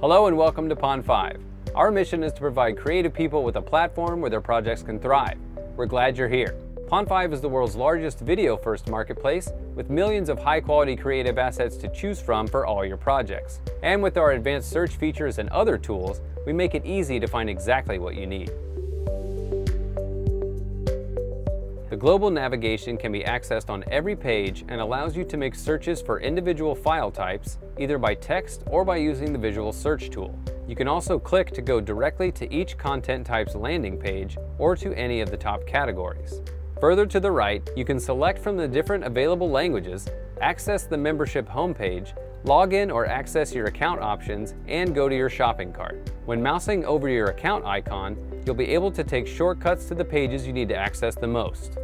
Hello and welcome to Pond5. Our mission is to provide creative people with a platform where their projects can thrive. We're glad you're here. Pond5 is the world's largest video-first marketplace with millions of high-quality creative assets to choose from for all your projects. And with our advanced search features and other tools, we make it easy to find exactly what you need. Global navigation can be accessed on every page and allows you to make searches for individual file types, either by text or by using the visual search tool. You can also click to go directly to each content type's landing page or to any of the top categories. Further to the right, you can select from the different available languages, access the membership homepage, log in or access your account options, and go to your shopping cart. When mousing over your account icon, you'll be able to take shortcuts to the pages you need to access the most.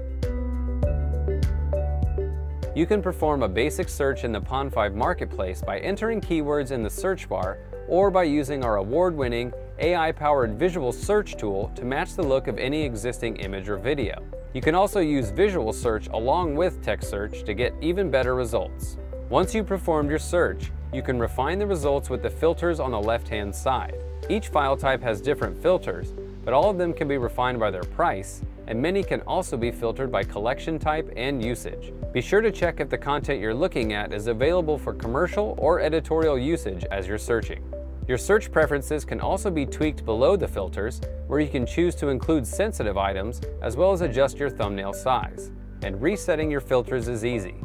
You can perform a basic search in the Pond5 Marketplace by entering keywords in the search bar or by using our award-winning AI-powered visual search tool to match the look of any existing image or video. You can also use visual search along with text search to get even better results. Once you've performed your search, you can refine the results with the filters on the left-hand side. Each file type has different filters, but all of them can be refined by their price, and many can also be filtered by collection type and usage. Be sure to check if the content you're looking at is available for commercial or editorial usage as you're searching. Your search preferences can also be tweaked below the filters, where you can choose to include sensitive items as well as adjust your thumbnail size. And resetting your filters is easy.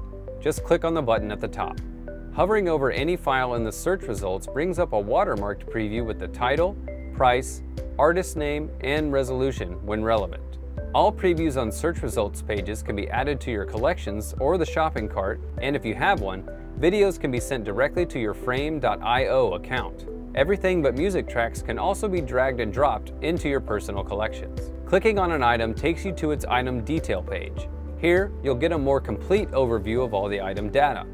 Just click on the button at the top. Hovering over any file in the search results brings up a watermarked preview with the title, price, artist name, and resolution when relevant. All previews on search results pages can be added to your collections or the shopping cart, and if you have one, videos can be sent directly to your frame.io account. Everything but music tracks can also be dragged and dropped into your personal collections. Clicking on an item takes you to its item detail page. Here, you'll get a more complete overview of all the item data.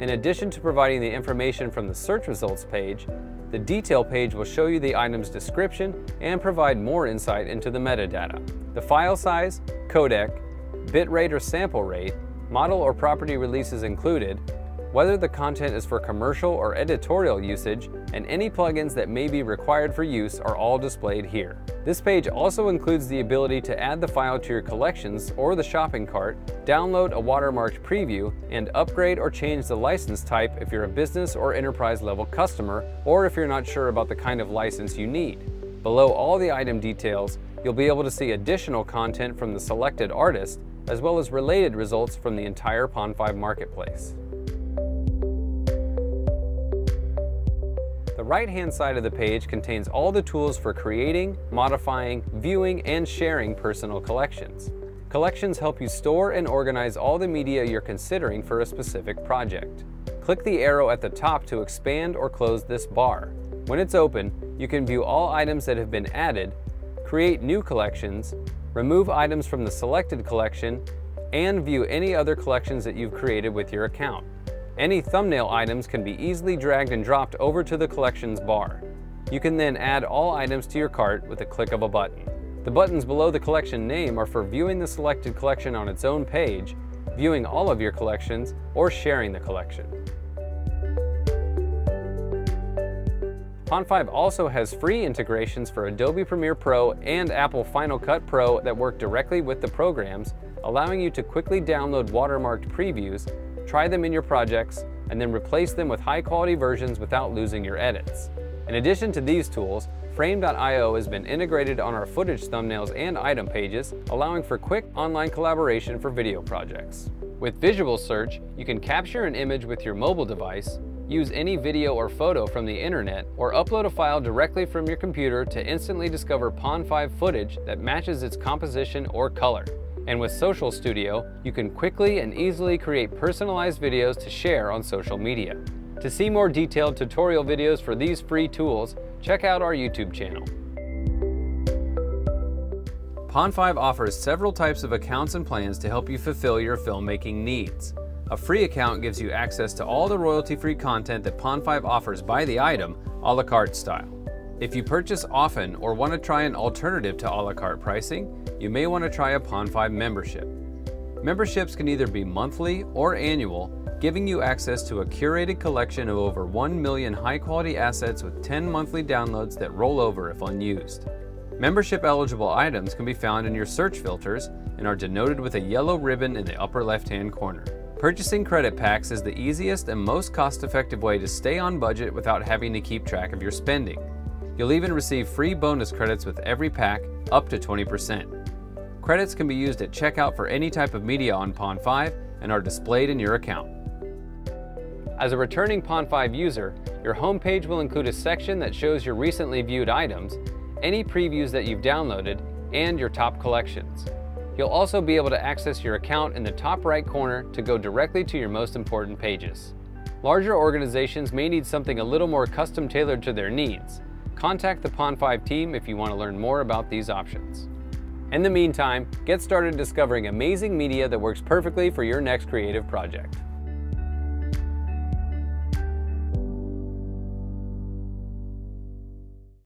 In addition to providing the information from the search results page, the detail page will show you the item's description and provide more insight into the metadata. The file size, codec, bitrate or sample rate, model or property releases included, whether the content is for commercial or editorial usage, and any plugins that may be required for use are all displayed here. This page also includes the ability to add the file to your collections or the shopping cart, download a watermarked preview, and upgrade or change the license type if you're a business or enterprise level customer, or if you're not sure about the kind of license you need. Below all the item details, you'll be able to see additional content from the selected artist, as well as related results from the entire Pond5 marketplace. The right-hand side of the page contains all the tools for creating, modifying, viewing, and sharing personal collections. Collections help you store and organize all the media you're considering for a specific project. Click the arrow at the top to expand or close this bar. When it's open, you can view all items that have been added, create new collections, remove items from the selected collection, and view any other collections that you've created with your account. Any thumbnail items can be easily dragged and dropped over to the collections bar. You can then add all items to your cart with a click of a button. The buttons below the collection name are for viewing the selected collection on its own page, viewing all of your collections, or sharing the collection. Pond5 also has free integrations for Adobe Premiere Pro and Apple Final Cut Pro that work directly with the programs, allowing you to quickly download watermarked previews try them in your projects, and then replace them with high-quality versions without losing your edits. In addition to these tools, Frame.io has been integrated on our footage thumbnails and item pages, allowing for quick online collaboration for video projects. With visual search, you can capture an image with your mobile device, use any video or photo from the internet, or upload a file directly from your computer to instantly discover Pond5 footage that matches its composition or color. And with Social Studio, you can quickly and easily create personalized videos to share on social media. To see more detailed tutorial videos for these free tools, check out our YouTube channel. Pond5 offers several types of accounts and plans to help you fulfill your filmmaking needs. A free account gives you access to all the royalty-free content that Pond5 offers by the item, a la carte style. If you purchase often or want to try an alternative to a la carte pricing, you may want to try a Pond5 membership. Memberships can either be monthly or annual, giving you access to a curated collection of over 1 million high quality assets with 10 monthly downloads that roll over if unused. Membership eligible items can be found in your search filters and are denoted with a yellow ribbon in the upper left hand corner. Purchasing credit packs is the easiest and most cost effective way to stay on budget without having to keep track of your spending. You'll even receive free bonus credits with every pack, up to 20%. Credits can be used at checkout for any type of media on Pond5 and are displayed in your account. As a returning Pond5 user, your homepage will include a section that shows your recently viewed items, any previews that you've downloaded, and your top collections. You'll also be able to access your account in the top right corner to go directly to your most important pages. Larger organizations may need something a little more custom tailored to their needs. Contact the Pond5 team if you want to learn more about these options. In the meantime, get started discovering amazing media that works perfectly for your next creative project.